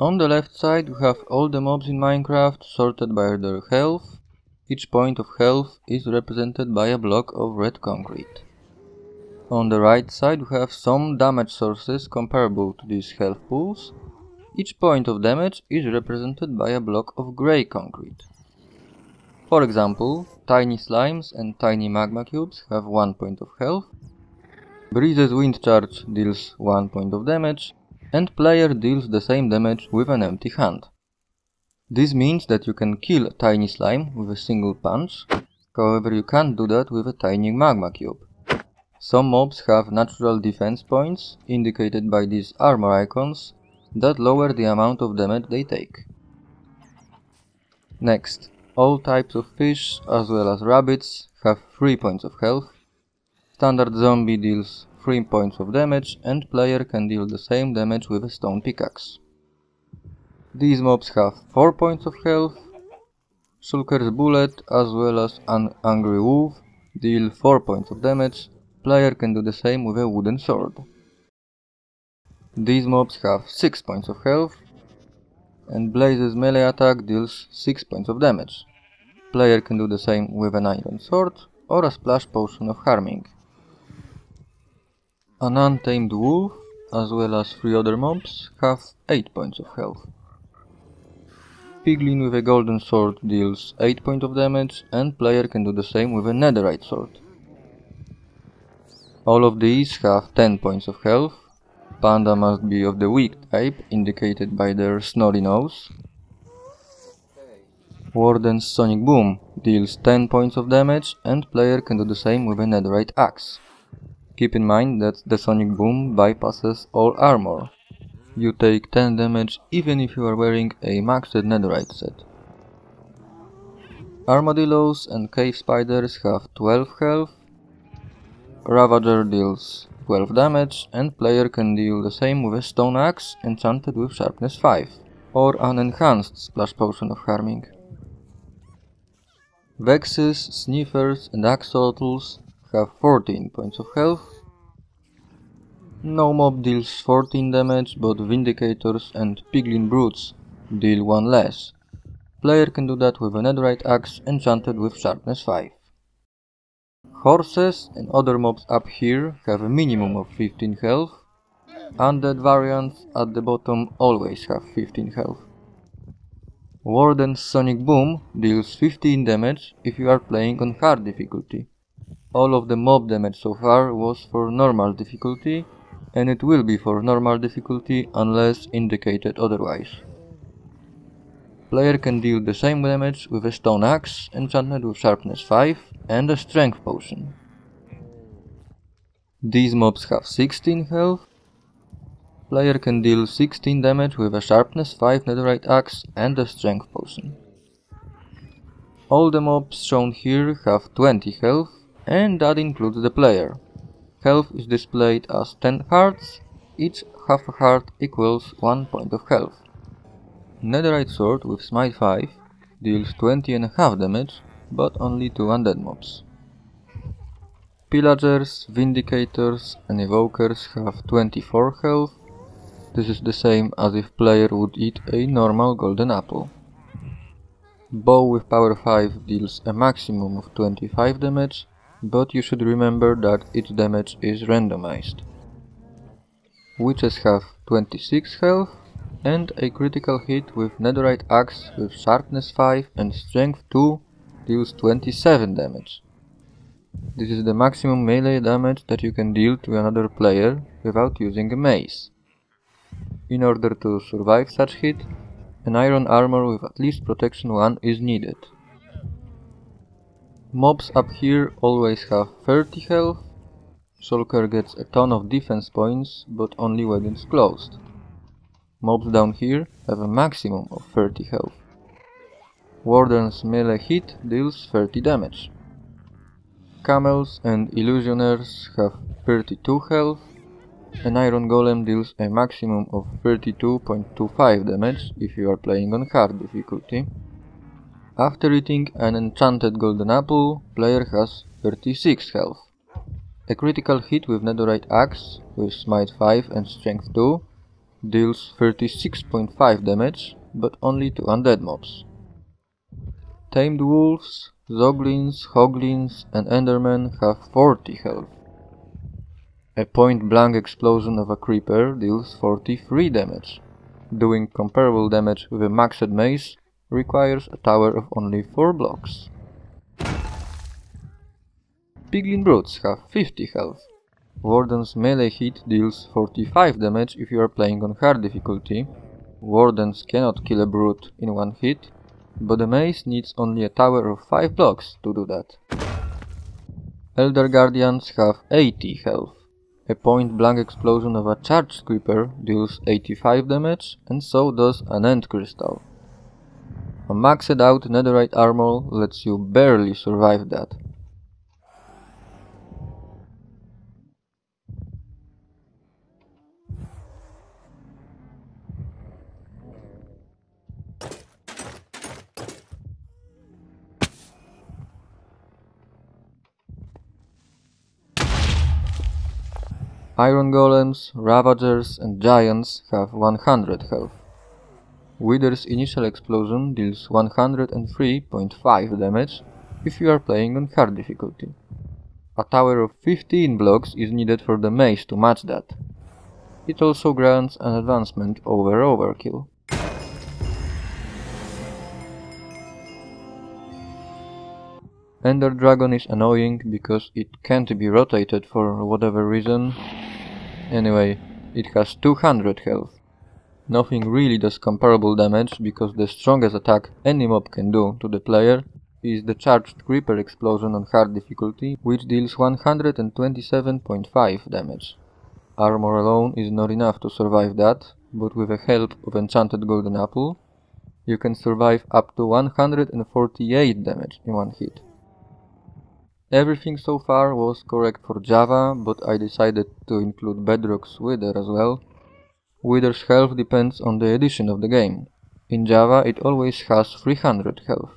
On the left side we have all the mobs in Minecraft sorted by their health. Each point of health is represented by a block of red concrete. On the right side we have some damage sources comparable to these health pools. Each point of damage is represented by a block of grey concrete. For example, tiny slimes and tiny magma cubes have 1 point of health, Breeze's wind charge deals 1 point of damage, and player deals the same damage with an empty hand. This means that you can kill tiny slime with a single punch, however you can't do that with a tiny magma cube. Some mobs have natural defense points, indicated by these armor icons, that lower the amount of damage they take. Next, all types of fish, as well as rabbits, have 3 points of health. Standard zombie deals 3 points of damage and player can deal the same damage with a stone pickaxe. These mobs have 4 points of health. Shulker's bullet as well as an angry wolf deal 4 points of damage. Player can do the same with a wooden sword. These mobs have 6 points of health and Blaze's melee attack deals 6 points of damage. Player can do the same with an iron sword or a splash potion of harming. An untamed wolf, as well as three other mobs, have 8 points of health. Piglin with a golden sword deals 8 points of damage and player can do the same with a netherite sword. All of these have 10 points of health. Panda must be of the weak type, indicated by their snotty nose. Warden's Sonic Boom deals 10 points of damage and player can do the same with a netherite axe. Keep in mind that the Sonic Boom bypasses all armor. You take 10 damage even if you are wearing a maxed netherite set. Armadillos and cave spiders have 12 health. Ravager deals 12 damage and player can deal the same with a stone axe enchanted with sharpness 5 or an enhanced splash potion of harming. Vexes, sniffers and axolotls have 14 points of health. No mob deals 14 damage, but Vindicators and Piglin Brutes deal 1 less. Player can do that with a netherite axe enchanted with sharpness 5. Horses and other mobs up here have a minimum of 15 health. Undead variants at the bottom always have 15 health. Warden's Sonic Boom deals 15 damage if you are playing on hard difficulty. All of the mob damage so far was for normal difficulty and it will be for normal difficulty unless indicated otherwise. Player can deal the same damage with a stone axe enchanted with sharpness 5 and a strength potion. These mobs have 16 health. Player can deal 16 damage with a sharpness 5 netherite axe and a strength potion. All the mobs shown here have 20 health and that includes the player. Health is displayed as 10 hearts, each half a heart equals 1 point of health. Netherite sword with smite 5 deals 20 and a half damage, but only to undead mobs. Pillagers, Vindicators and Evokers have 24 health. This is the same as if player would eat a normal golden apple. Bow with power 5 deals a maximum of 25 damage, but you should remember that its damage is randomized. Witches have 26 health and a critical hit with netherite axe with sharpness 5 and strength 2 deals 27 damage. This is the maximum melee damage that you can deal to another player without using a mace. In order to survive such hit, an iron armor with at least protection 1 is needed. Mobs up here always have 30 health. Shulker gets a ton of defense points, but only when it's closed. Mobs down here have a maximum of 30 health. Warden's melee hit deals 30 damage. Camels and illusioners have 32 health. An iron golem deals a maximum of 32.25 damage if you are playing on hard difficulty. After eating an enchanted golden apple, player has 36 health. A critical hit with netherite axe with smite 5 and strength 2 deals 36.5 damage, but only to undead mobs. Tamed wolves, zoglins, hoglins and endermen have 40 health. A point-blank explosion of a creeper deals 43 damage. Doing comparable damage with a maxed mace requires a tower of only 4 blocks. Piglin brutes have 50 health. Warden's melee hit deals 45 damage if you are playing on hard difficulty. Wardens cannot kill a brute in one hit, but the mace needs only a tower of 5 blocks to do that. Elder Guardians have 80 health. A point-blank explosion of a charged creeper deals 85 damage, and so does an end crystal. A maxed out netherite armor lets you barely survive that. Iron Golems, Ravagers and Giants have 100 health. Wither's initial explosion deals 103.5 damage if you are playing on hard difficulty. A tower of 15 blocks is needed for the mace to match that. It also grants an advancement over overkill. Ender Dragon is annoying because it can't be rotated for whatever reason Anyway, it has 200 health. Nothing really does comparable damage because the strongest attack any mob can do to the player is the charged creeper explosion on hard difficulty which deals 127.5 damage. Armor alone is not enough to survive that, but with the help of enchanted golden apple you can survive up to 148 damage in one hit. Everything so far was correct for Java, but I decided to include Bedrock's Wither as well. Wither's health depends on the edition of the game. In Java it always has 300 health.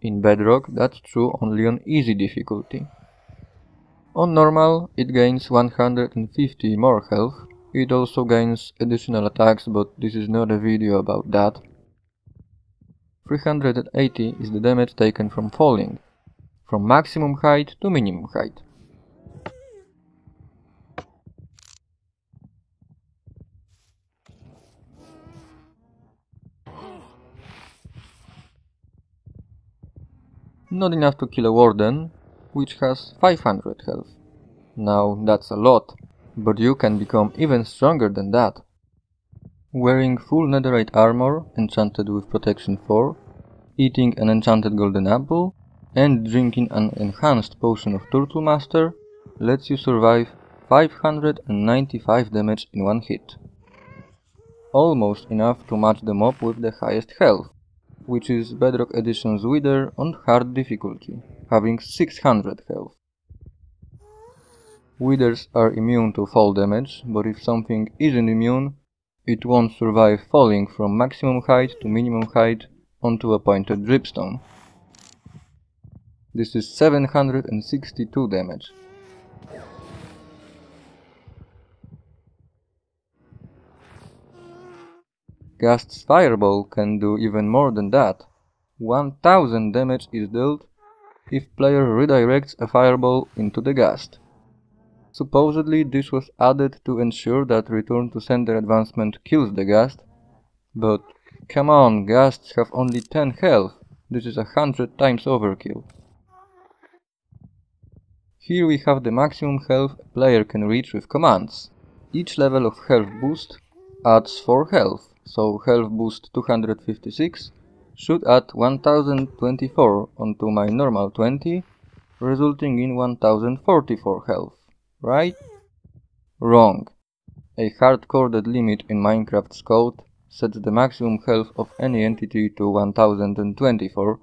In Bedrock that's true only on easy difficulty. On normal it gains 150 more health. It also gains additional attacks but this is not a video about that. 380 is the damage taken from falling from maximum height to minimum height. Not enough to kill a warden, which has 500 health. Now that's a lot, but you can become even stronger than that. Wearing full netherite armor, enchanted with protection 4, eating an enchanted golden apple, and drinking an enhanced potion of Turtle Master lets you survive 595 damage in one hit. Almost enough to match the mob with the highest health, which is Bedrock Edition's Wither on hard difficulty, having 600 health. Withers are immune to fall damage, but if something isn't immune, it won't survive falling from maximum height to minimum height onto a pointed dripstone. This is 762 damage. Ghast's fireball can do even more than that. 1000 damage is dealt if player redirects a fireball into the Ghast. Supposedly this was added to ensure that return to sender advancement kills the Ghast, but come on, Ghasts have only 10 health, this is a hundred times overkill. Here we have the maximum health a player can reach with commands. Each level of health boost adds 4 health, so health boost 256 should add 1024 onto my normal 20, resulting in 1044 health, right? Wrong. A hard-coded limit in Minecraft's code sets the maximum health of any entity to 1024,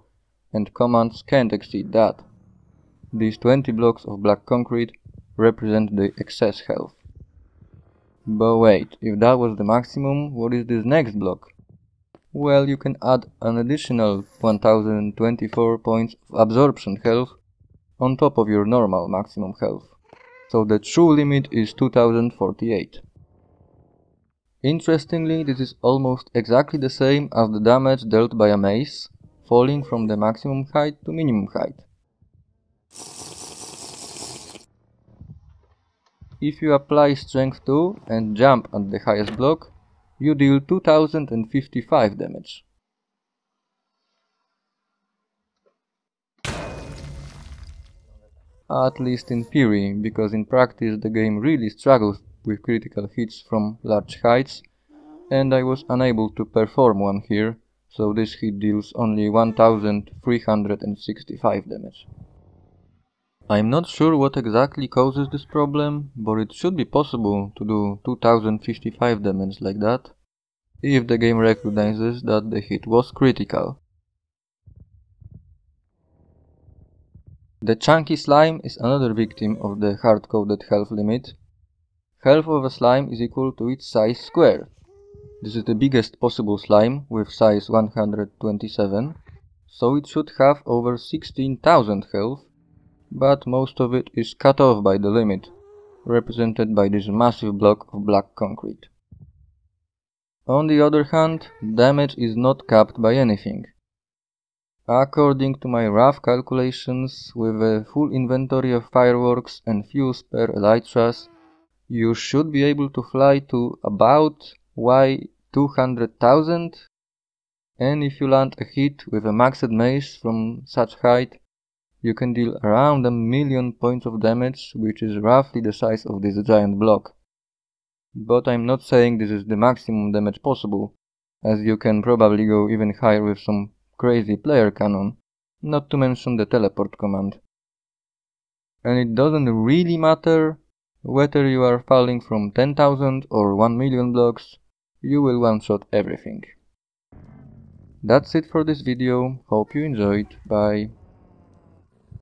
and commands can't exceed that. These 20 blocks of black concrete represent the excess health. But wait, if that was the maximum, what is this next block? Well, you can add an additional 1024 points of absorption health on top of your normal maximum health. So the true limit is 2048. Interestingly, this is almost exactly the same as the damage dealt by a mace, falling from the maximum height to minimum height. If you apply strength 2 and jump at the highest block, you deal 2055 damage. At least in theory, because in practice the game really struggles with critical hits from large heights, and I was unable to perform one here, so this hit deals only 1365 damage. I'm not sure what exactly causes this problem, but it should be possible to do 2055 damage like that, if the game recognizes that the hit was critical. The chunky slime is another victim of the hard-coded health limit. Health of a slime is equal to its size squared. This is the biggest possible slime with size 127, so it should have over 16,000 health, but most of it is cut off by the limit, represented by this massive block of black concrete. On the other hand, damage is not capped by anything. According to my rough calculations, with a full inventory of fireworks and few spare elytras, you should be able to fly to about Y 200,000 and if you land a hit with a maxed mace from such height, you can deal around a million points of damage, which is roughly the size of this giant block. But I'm not saying this is the maximum damage possible, as you can probably go even higher with some crazy player cannon, not to mention the teleport command. And it doesn't really matter whether you are falling from 10,000 or 1 million blocks, you will one-shot everything. That's it for this video, hope you enjoyed, bye.